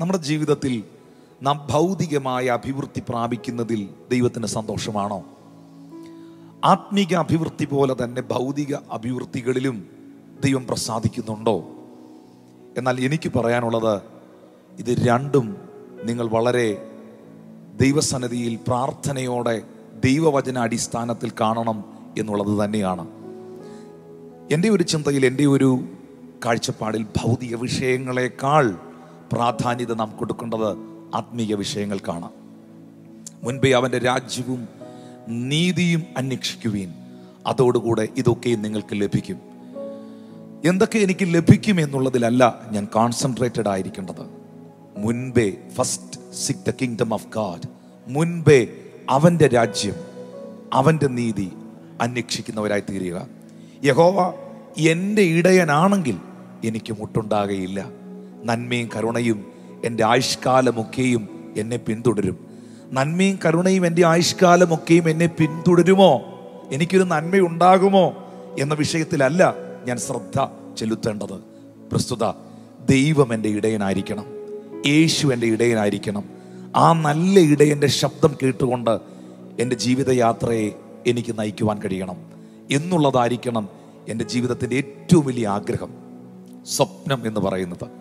നമ്മുടെ ജീവിതത്തിൽ നാം ഭൗതികമായ അഭിവൃദ്ധി പ്രാപിക്കുന്നതിൽ ദൈവത്തിന് സന്തോഷമാണോ? ആത്മീക അഭിവൃദ്ധി പോലെ തന്നെ ഭൗതിക അഭിവൃദ്ധികളിലും ദൈവം പ്രസാദിക്കുന്നുണ്ടോ? എന്നാൽ എനിക്ക് പറയാനുള്ളത് ഇത് രണ്ടും നിങ്ങൾ വളരെ ദൈവസന്നിധിയിൽ പ്രാർത്ഥനയോടെ ദൈവവചന അടിസ്ഥാനത്തിൽ കാണണം എന്നുള്ളത് തന്നെയാണ്. എന്റെ ഒരു ചിന്തയിൽ എന്റെ ഒരു കാഴ്ചപ്പാടിൽ ഭൗതിക വിഷയങ്ങളെക്കാൾ പ്രാധാന്യത നാം കൊടുക്കേണ്ടത് ആത്മീയ വിഷയങ്ങൾക്കാണ് മുൻപേ അവന്റെ രാജ്യവും നീതിയും അന്വേഷിക്കുവീൻ. അതോടുകൂടെ ഇതൊക്കെയും നിങ്ങൾക്ക് ലഭിക്കും. എന്തൊക്കെ എനിക്ക് ലഭിക്കും എന്നുള്ളതിലല്ല ഞാൻ കോൺസെൻട്രേറ്റഡ് ആയിരിക്കേണ്ടത്. മുൻപേ first seek the kingdom of God മുൻപേ അവന്റെ രാജ്യം അവന്റെ നീതി അന്വേഷിക്കുന്നവരായി തീരുക യഹോവ എന്റെ ഇടയനാണെങ്കിൽ എനിക്ക് മുട്ടുണ്ടാകയില്ല. നന്മയും കരുണയും എന്റെ ആയുഷ്കാലമൊക്കെയും എന്നെ പിന്തുടരും. നന്മയും കരുണയും എന്റെ ആയുഷ്കാലമൊക്കെയും എന്നെ പിന്തുടരുമോ? എനിക്കൊരു നന്മയുണ്ടാകുമോ എന്ന വിഷയത്തിലല്ല ഞാൻ ശ്രദ്ധ ചെലുത്തേണ്ടത്. പ്രസ്തുത ദൈവം എന്റെ ഇടയനായിരിക്കണം. യേശു എന്റെ ഇടയനായിരിക്കണം. ആ നല്ല ഇടയന്റെ ശബ്ദം കേട്ടുകൊണ്ട് എന്റെ ജീവിതയാത്രയെ എനിക്ക് നയിക്കുവാൻ കഴിയണം. എന്നുള്ളതായിരിക്കണം എന്റെ ജീവിതത്തിന്റെ ഏറ്റവും വലിയ ആഗ്രഹം. സ്വപ്നം എന്ന് പറയുന്നത്.